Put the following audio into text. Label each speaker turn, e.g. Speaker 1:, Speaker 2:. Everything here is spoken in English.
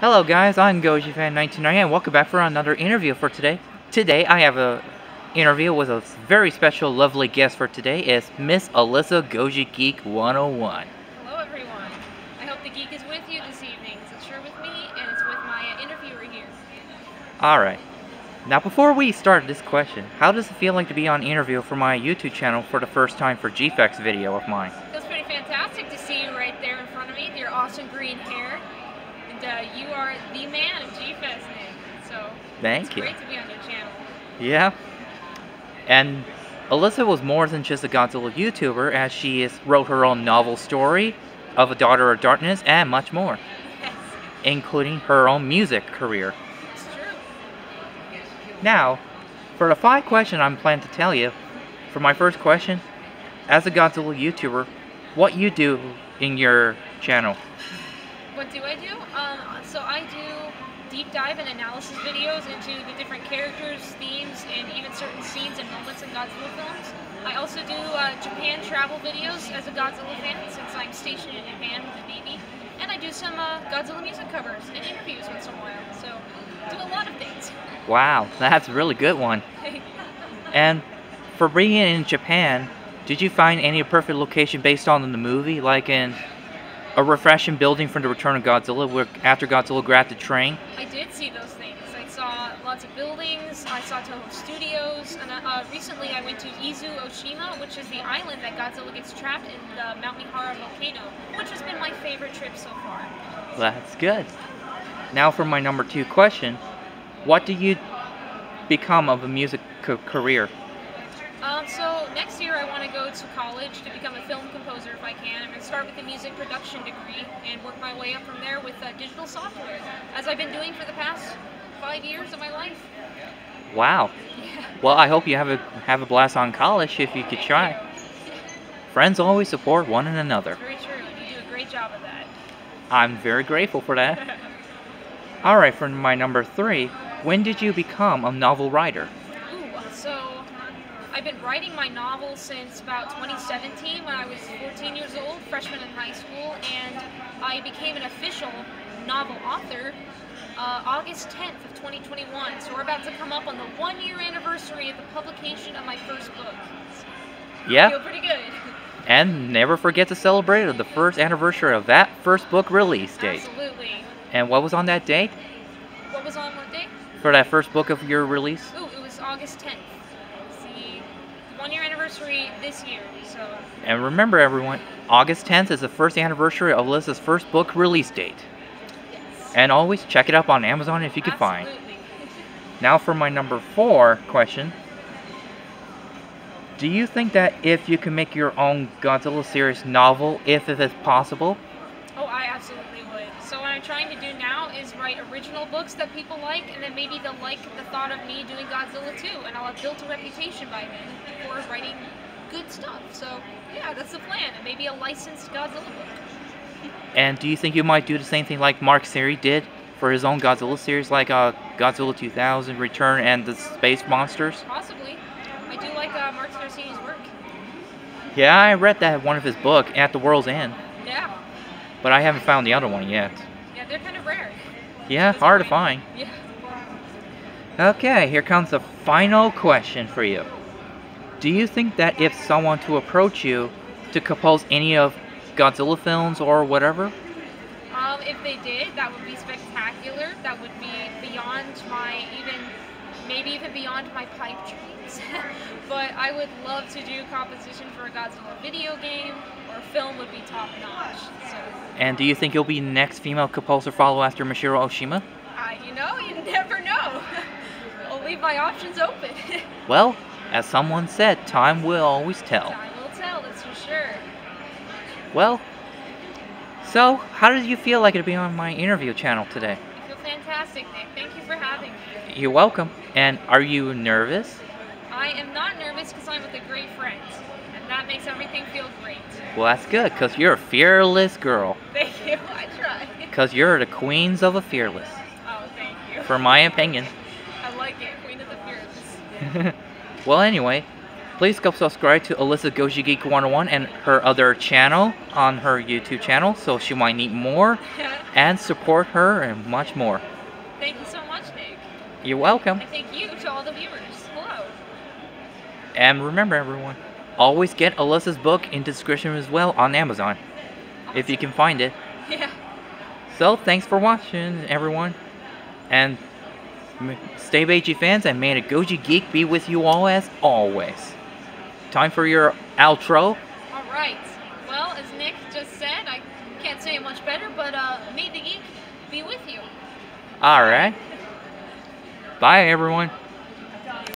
Speaker 1: Hello guys, I'm Goji Fan 1990 and welcome back for another interview for today. Today I have a interview with a very special lovely guest for today. It's Miss Alyssa Goji Geek 101.
Speaker 2: Hello everyone. I hope the geek is with you this evening. It's sure with me and it's with my interviewer here.
Speaker 1: Alright. Now before we start this question, how does it feel like to be on interview for my YouTube channel for the first time for GFest video of mine?
Speaker 2: Feels pretty fantastic to see you right there in front of me with your awesome green hair. And uh, you are the man of GFest Nick. So
Speaker 1: Thank
Speaker 2: it's
Speaker 1: you.
Speaker 2: great to be on your channel.
Speaker 1: Yeah. And Alyssa was more than just a Godzilla YouTuber as she is, wrote her own novel story of a Daughter of Darkness and much more,
Speaker 2: Yes,
Speaker 1: including her own music career.
Speaker 2: it's true.
Speaker 1: Now, for the five questions I'm planning to tell you, for my first question, as a Godzilla YouTuber, what you do in your channel?
Speaker 2: What do I do? Um, so I do deep dive and analysis videos into the different characters, themes, and even certain scenes and moments in Godzilla films. I also do uh, Japan travel videos as a Godzilla fan since I'm stationed in Japan with a baby. And I do some uh, Godzilla music covers and interviews once in a while. So do a lot of things.
Speaker 1: Wow, that's a really good one. And for being in Japan, did you find any perfect location based on the movie, like in a refreshing building from the Return of Godzilla, where after Godzilla grabbed the train?
Speaker 2: I did see those things. I saw lots of buildings. I saw Toho Studios, and uh, recently I went to Izu Oshima, which is the island that Godzilla gets trapped in the Mount Mihara volcano, which has been my favorite trip so far.
Speaker 1: That's good. Now for my number two question, what do you become of a music career?
Speaker 2: So next year I want to go to college to become a film composer if I can. I'm going to start with a music production degree and work my way up from there with uh, digital software, as I've been doing for the past five years of my life.
Speaker 1: Wow.
Speaker 2: Yeah.
Speaker 1: Well, I hope you have a have a blast on college if you could try. Friends always support one another.
Speaker 2: Very true. You do a great job of that.
Speaker 1: I'm very grateful for that. All right, for my number three, when did you become a novel writer?
Speaker 2: I've been writing my novel since about 2017 when I was 14 years old, freshman in high school, and I became an official novel author uh, August 10th of 2021. So we're about to come up on the one year anniversary of the publication of my first book. I
Speaker 1: Yeah,
Speaker 2: feel pretty good.
Speaker 1: and never forget to celebrate the first anniversary of that first book release date.
Speaker 2: Absolutely.
Speaker 1: And what was on that date
Speaker 2: What was on what day?
Speaker 1: for that first book of your release?
Speaker 2: Ooh, it was August 10th. One year anniversary this year. So
Speaker 1: And remember, everyone, August 10th is the first anniversary of Alyssa's first book release date.
Speaker 2: yes.
Speaker 1: And always check it up on Amazon if you can find. Now for my number four question. Do you think that if you can make your own Godzilla series novel, if it is possible?
Speaker 2: Oh, I absolutely would. So what I'm trying to do now is write original books that people like, and then maybe they'll like the thought of me doing Godzilla too, and I'll have built a reputation by then for writing good stuff. So yeah, that's the plan, and maybe a licensed Godzilla book.
Speaker 1: And do you think you might do the same thing like Marc Cerasini did for his own Godzilla series, like uh, Godzilla 2000, Return, and the Space Monsters?
Speaker 2: Possibly. I do like uh, Marc Cerasini work.
Speaker 1: Yeah, I read that one of his book, At the World's End,
Speaker 2: Yeah.
Speaker 1: but I haven't found the other one yet.
Speaker 2: Yeah, they're kind of rare.
Speaker 1: Yeah, hard to find.
Speaker 2: Yeah.
Speaker 1: Okay, here comes the final question for you. Do you think that if someone to approach you to compose any of Godzilla films or whatever,
Speaker 2: Um, if they did, that would be spectacular. That would be beyond my even, maybe even beyond my pipe dreams. but I would love to do composition for a Godzilla video game or film would be top notch. So,
Speaker 1: and do you think you'll be next female composer follow after Michiru Oshima?
Speaker 2: uh, you know, you never know. I'll leave my options open.
Speaker 1: Well, as someone said, time will always tell.
Speaker 2: Time will tell, that's for sure.
Speaker 1: Well, so how did you feel like it to be on my interview channel today?
Speaker 2: Fantastic, Nick. Thank you for having me.
Speaker 1: You're welcome. And are you nervous?
Speaker 2: I am not nervous because I'm with a great friend, and that makes everything feel great.
Speaker 1: Well, that's good, because you're a fearless girl.
Speaker 2: Thank you. I try.
Speaker 1: Because you're the queens of a fearless,
Speaker 2: Oh, thank you.
Speaker 1: for my opinion.
Speaker 2: I like it. Queen of the Fearless.
Speaker 1: well, anyway, please go subscribe to Alyssa Goji Geek 101 and her other channel on her YouTube channel so she might need more and support her and much more.
Speaker 2: Thank you so much, Nick.
Speaker 1: You're welcome.
Speaker 2: And thank you to all the viewers. Hello.
Speaker 1: And remember everyone, always get Alyssa's book in description as well on Amazon. If you can find it.
Speaker 2: Yeah.
Speaker 1: So thanks for watching everyone. And stay Beiji fans and may the Goji Geek be with you all as always. Time for your outro.
Speaker 2: All right. Well, as Nick just said, I can't say it much better, but uh, may the geek be with you.
Speaker 1: Alright. Bye everyone.